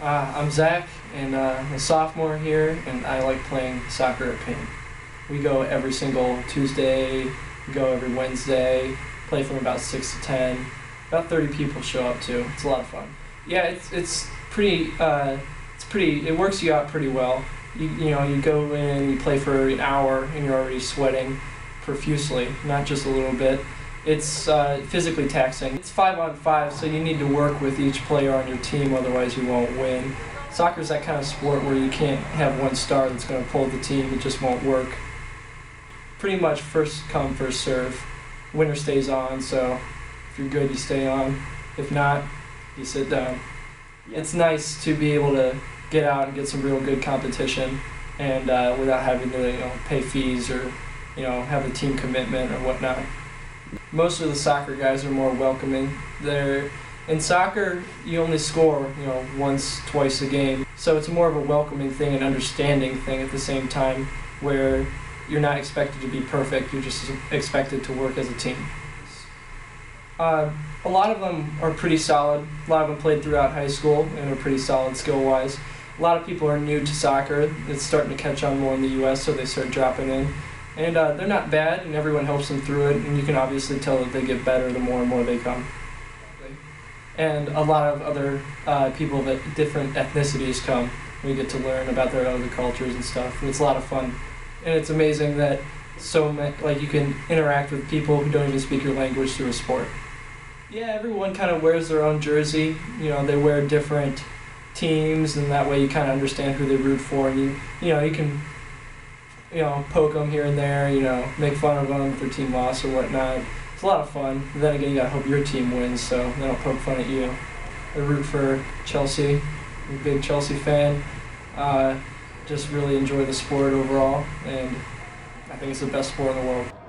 Uh, I'm Zach, and uh, I'm a sophomore here, and I like playing soccer at Ping. We go every single Tuesday, we go every Wednesday, play from about 6 to 10. About 30 people show up too. It's a lot of fun. Yeah, it's, it's pretty, uh, it's pretty, it works you out pretty well. You, you know, you go in, you play for an hour, and you're already sweating profusely, not just a little bit. It's uh, physically taxing. It's five on five, so you need to work with each player on your team, otherwise you won't win. Soccer's that kind of sport where you can't have one star that's going to pull the team. It just won't work. Pretty much first come, first serve. Winner stays on, so if you're good, you stay on. If not, you sit down. It's nice to be able to get out and get some real good competition, and uh, without having to you know pay fees or you know have a team commitment or whatnot. Most of the soccer guys are more welcoming. They're in soccer, you only score you know once, twice a game, so it's more of a welcoming thing and understanding thing at the same time, where you're not expected to be perfect. You're just expected to work as a team. Uh, a lot of them are pretty solid. A lot of them played throughout high school and are pretty solid skill wise. A lot of people are new to soccer. It's starting to catch on more in the U.S., so they start dropping in. And uh, they're not bad, and everyone helps them through it. And you can obviously tell that they get better the more and more they come. And a lot of other uh, people that different ethnicities come. We get to learn about their other cultures and stuff. And it's a lot of fun. And it's amazing that so many, like you can interact with people who don't even speak your language through a sport. Yeah, everyone kind of wears their own jersey. You know, they wear different teams, and that way you kind of understand who they root for, and you you know you can you know poke them here and there. You know, make fun of them their team lost or whatnot. It's a lot of fun. But then again, you gotta hope your team wins, so they don't poke fun at you. I root for Chelsea. I'm a big Chelsea fan. Uh, just really enjoy the sport overall, and I think it's the best sport in the world.